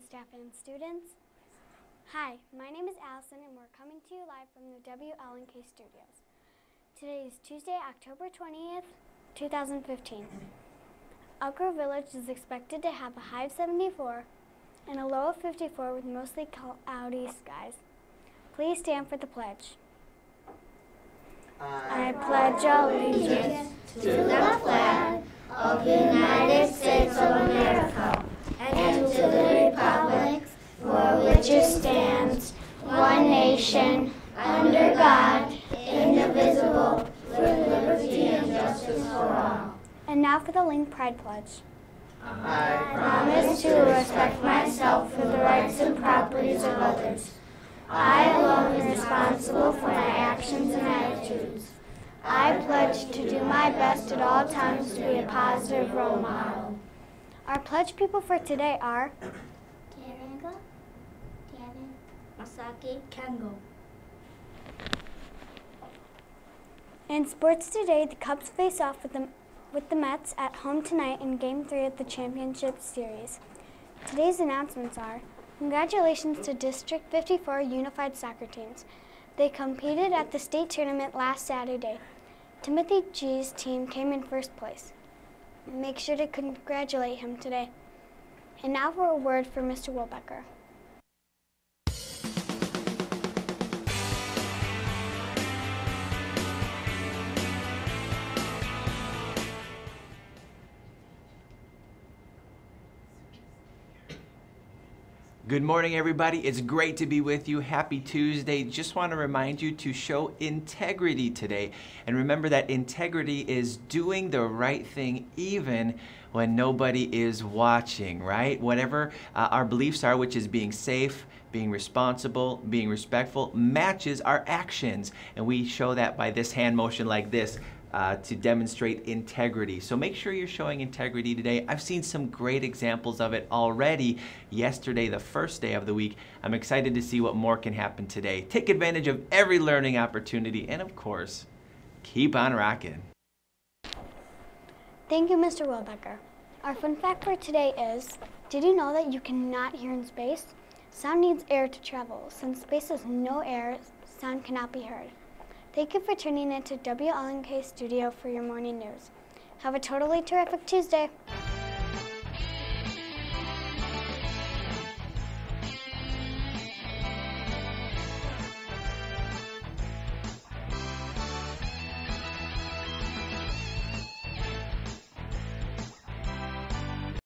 staff and students. Hi, my name is Allison and we're coming to you live from the WLNK studios. Today is Tuesday, October 20th, 2015. Elk Grove Village is expected to have a high of 74 and a low of 54 with mostly cloudy skies. Please stand for the pledge. I pledge allegiance to the flag of the United States of America now for the Link Pride Pledge. I promise to respect myself for the rights and properties of others. I alone am responsible for my actions and attitudes. I pledge to do my best at all times to be a positive role model. Our pledge people for today are Karenga, Kevin, Masaki, Kengo. In sports today, the Cubs face off with the, with the Mets at home tonight in Game 3 of the Championship Series. Today's announcements are Congratulations to District 54 Unified Soccer Teams. They competed at the state tournament last Saturday. Timothy G's team came in first place. Make sure to congratulate him today. And now for a word for Mr. Wilbecker. Good morning, everybody. It's great to be with you. Happy Tuesday. Just want to remind you to show integrity today. And remember that integrity is doing the right thing even when nobody is watching, right? Whatever uh, our beliefs are, which is being safe, being responsible, being respectful, matches our actions. And we show that by this hand motion like this uh, to demonstrate integrity. So make sure you're showing integrity today. I've seen some great examples of it already yesterday, the first day of the week. I'm excited to see what more can happen today. Take advantage of every learning opportunity and, of course, keep on rocking. Thank you, Mr. Wilbecker. Our fun fact for today is Did you know that you cannot hear in space? Sound needs air to travel. Since space has no air, sound cannot be heard. Thank you for tuning in to WLNK Studio for your morning news. Have a totally terrific Tuesday.